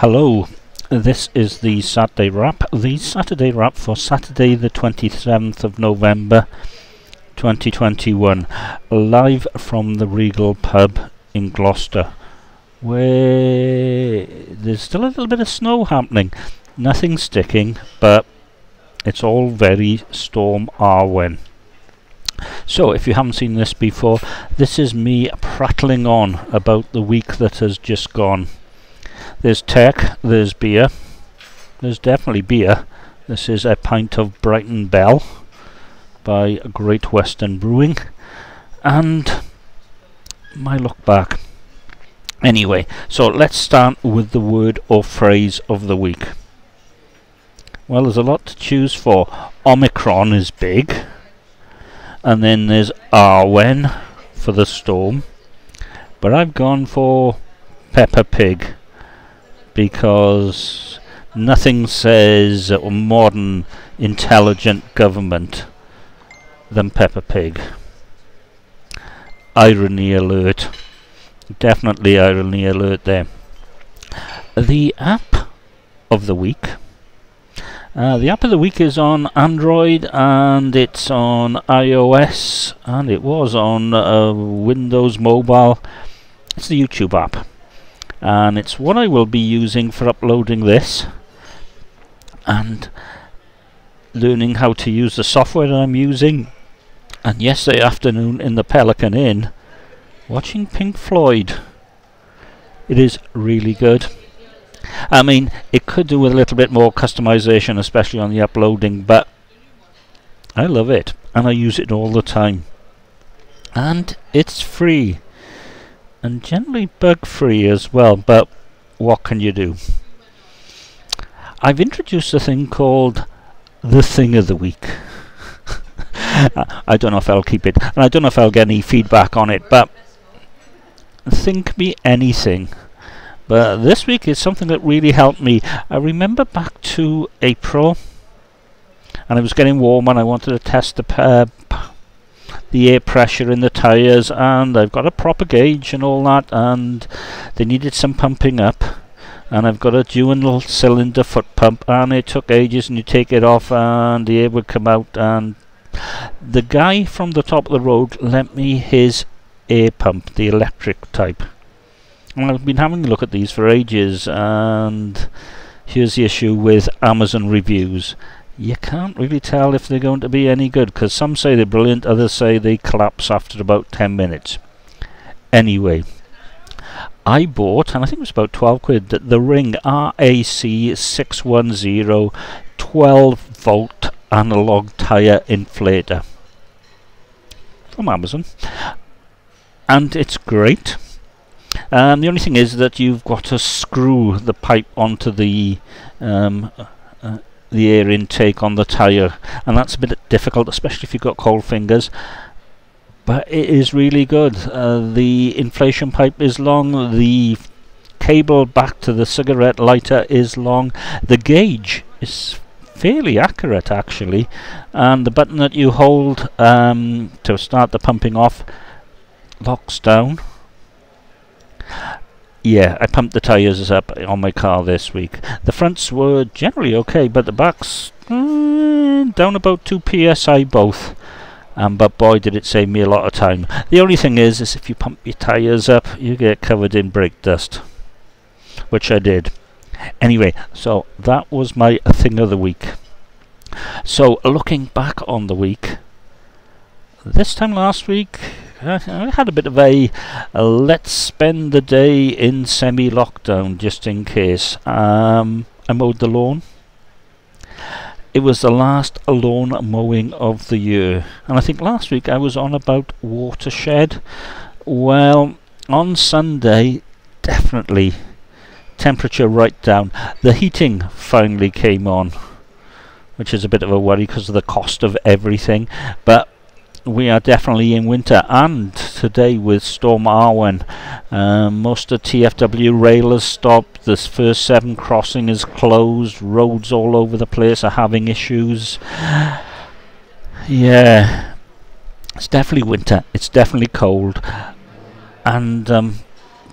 Hello, this is the Saturday wrap, the Saturday wrap for Saturday the 27th of November 2021, live from the Regal pub in Gloucester, where there's still a little bit of snow happening. Nothing sticking, but it's all very Storm Arwen. So, if you haven't seen this before, this is me prattling on about the week that has just gone. There's tech, there's beer, there's definitely beer. This is a pint of Brighton Bell by Great Western Brewing, and my look back. Anyway, so let's start with the word or phrase of the week. Well, there's a lot to choose for. Omicron is big, and then there's Arwen for the storm, but I've gone for Peppa Pig because nothing says modern intelligent government than Peppa Pig. Irony alert. Definitely irony alert there. The app of the week. Uh, the app of the week is on Android and it's on iOS and it was on uh, Windows Mobile. It's the YouTube app and it's what I will be using for uploading this and learning how to use the software that I'm using. And yesterday afternoon in the Pelican Inn watching Pink Floyd. It is really good. I mean it could do with a little bit more customization especially on the uploading but I love it and I use it all the time. And it's free and generally bug free as well but what can you do? I've introduced a thing called the thing of the week. I don't know if I'll keep it and I don't know if I'll get any feedback on it but think me anything. But this week is something that really helped me. I remember back to April and it was getting warm and I wanted to test the uh, the air pressure in the tyres and I've got a proper gauge and all that and they needed some pumping up and I've got a dual cylinder foot pump and it took ages and you take it off and the air would come out and the guy from the top of the road lent me his air pump, the electric type. And I've been having a look at these for ages and here's the issue with Amazon reviews you can't really tell if they're going to be any good because some say they're brilliant, others say they collapse after about 10 minutes. Anyway, I bought, and I think it was about 12 quid, the, Ring RAC 610 12 volt analog tyre inflator from Amazon. And it's great. Um, the only thing is that you've got to screw the pipe onto the um, the air intake on the tyre and that's a bit difficult especially if you've got cold fingers. But it is really good. Uh, the inflation pipe is long the cable back to the cigarette lighter is long the gauge is fairly accurate actually and the button that you hold um, to start the pumping off locks down yeah, I pumped the tyres up on my car this week. The fronts were generally okay, but the backs mm, down about 2 psi both. Um, but boy, did it save me a lot of time. The only thing is, is if you pump your tyres up, you get covered in brake dust, which I did. Anyway, so that was my thing of the week. So looking back on the week, this time last week, I had a bit of a, a let's spend the day in semi-lockdown just in case. Um, I mowed the lawn. It was the last lawn mowing of the year. And I think last week I was on about watershed. Well, on Sunday, definitely temperature right down. The heating finally came on, which is a bit of a worry because of the cost of everything. But we are definitely in winter and today with Storm Arwen um, most of TFW rail has stopped this first Severn crossing is closed. Roads all over the place are having issues. Yeah it's definitely winter. It's definitely cold. And um,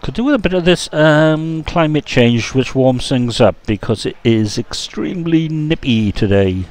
could do with a bit of this um, climate change which warms things up because it is extremely nippy today.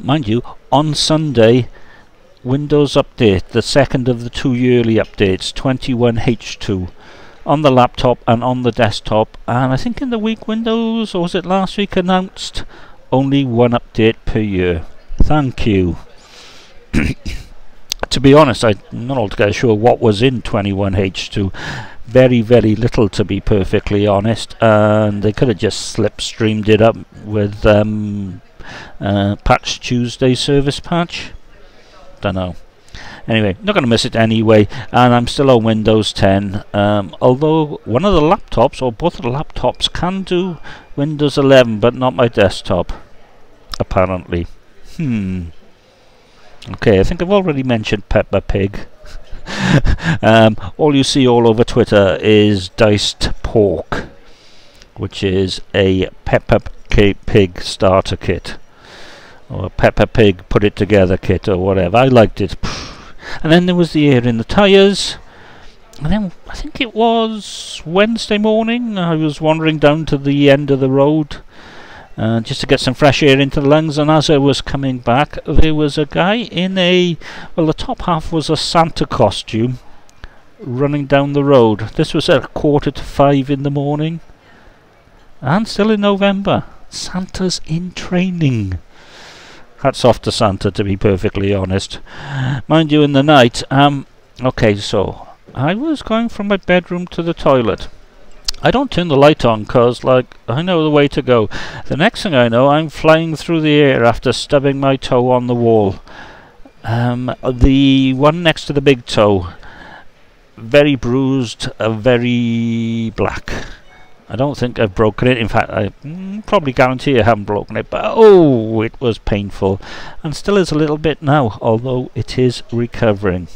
Mind you, on Sunday, Windows Update, the second of the two yearly updates, 21H2, on the laptop and on the desktop. And I think in the week Windows, or was it last week, announced only one update per year. Thank you. to be honest, I'm not altogether sure what was in 21H2. Very, very little, to be perfectly honest. And they could have just slipstreamed it up with um, uh, Patch Tuesday service patch. Don't know. Anyway, not going to miss it anyway, and I'm still on Windows 10. Um, although one of the laptops, or both of the laptops, can do Windows 11, but not my desktop, apparently. Hmm. Okay, I think I've already mentioned Peppa Pig. um, all you see all over Twitter is diced pork, which is a Peppa Pig starter kit. Or a Peppa Pig put it together kit or whatever. I liked it. And then there was the air in the tyres. And then I think it was Wednesday morning. I was wandering down to the end of the road uh, just to get some fresh air into the lungs. And as I was coming back, there was a guy in a well, the top half was a Santa costume running down the road. This was at a quarter to five in the morning, and still in November. Santa's in training. Hats off to Santa, to be perfectly honest. Mind you, in the night, um, okay, so I was going from my bedroom to the toilet. I don't turn the light on because, like, I know the way to go. The next thing I know, I'm flying through the air after stubbing my toe on the wall. Um, the one next to the big toe, very bruised, uh, very black. I don't think I've broken it. In fact, I mm, probably guarantee I haven't broken it. But oh, it was painful, and still is a little bit now, although it is recovering.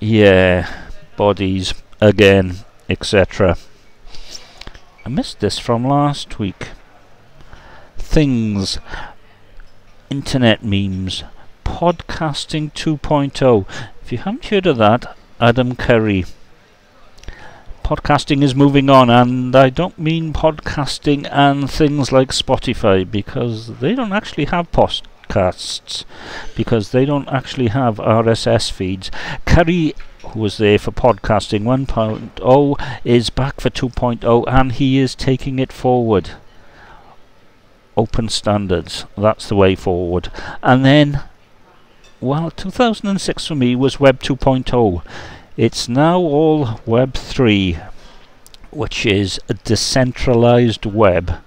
Yeah, bodies again etc. I missed this from last week. Things, internet memes, podcasting 2.0. If you haven't heard of that, Adam Curry. Podcasting is moving on, and I don't mean podcasting and things like Spotify because they don't actually have podcasts because they don't actually have RSS feeds. Curry who was there for podcasting. 1.0 is back for 2.0 and he is taking it forward. Open standards. That's the way forward. And then well 2006 for me was web 2.0 it's now all web 3 which is a decentralized web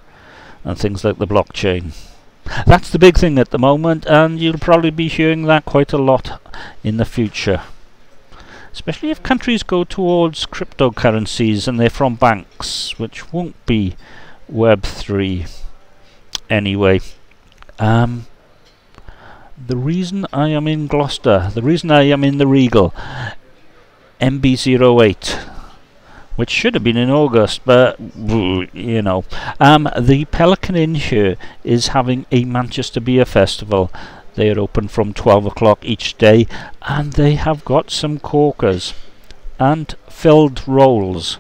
and things like the blockchain. That's the big thing at the moment and you'll probably be hearing that quite a lot in the future especially if countries go towards cryptocurrencies and they're from banks, which won't be Web3 anyway. Um, the reason I am in Gloucester, the reason I am in the Regal, MB08, which should have been in August, but you know, um, the Pelican Inn here is having a Manchester Beer Festival. They are open from 12 o'clock each day and they have got some corkers and filled rolls.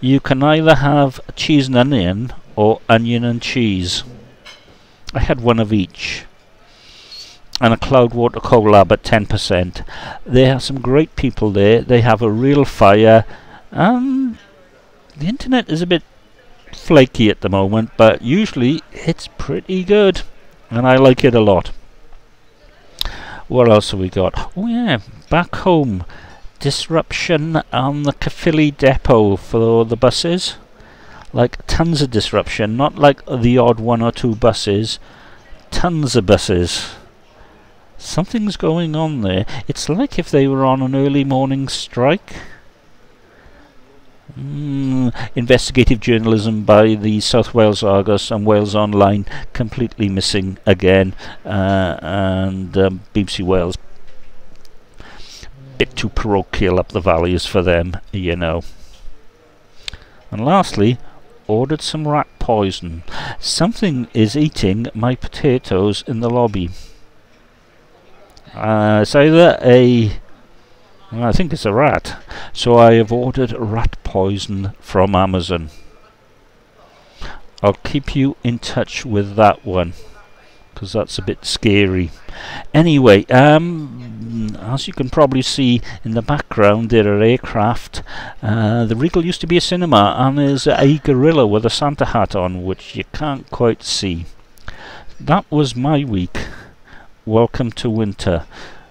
You can either have cheese and onion or onion and cheese. I had one of each. And a Cloudwater Collab at 10%. They have some great people there. They have a real fire. And the internet is a bit flaky at the moment, but usually it's pretty good. And I like it a lot. What else have we got? Oh yeah, back home. Disruption on the Caerphilly depot for the buses. Like tons of disruption, not like the odd one or two buses. Tons of buses. Something's going on there. It's like if they were on an early morning strike. Mm, investigative journalism by the South Wales Argus and Wales Online completely missing again, uh, and um, BBC Wales bit too parochial up the valleys for them, you know. And lastly, ordered some rat poison. Something is eating my potatoes in the lobby. Uh, it's either a I think it's a rat. So I have ordered rat poison from Amazon. I'll keep you in touch with that one because that's a bit scary. Anyway, um, as you can probably see in the background, there are aircraft. Uh, the Regal used to be a cinema, and there's a gorilla with a Santa hat on, which you can't quite see. That was my week. Welcome to winter,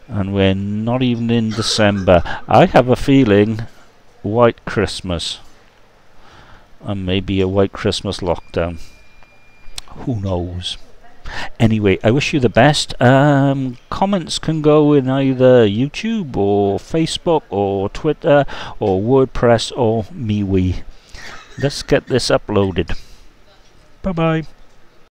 and we're not even in December. I have a feeling white Christmas, and maybe a white Christmas lockdown. Who knows? Anyway, I wish you the best. Um, comments can go in either YouTube or Facebook or Twitter or WordPress or MeWe. Let's get this uploaded. Bye bye.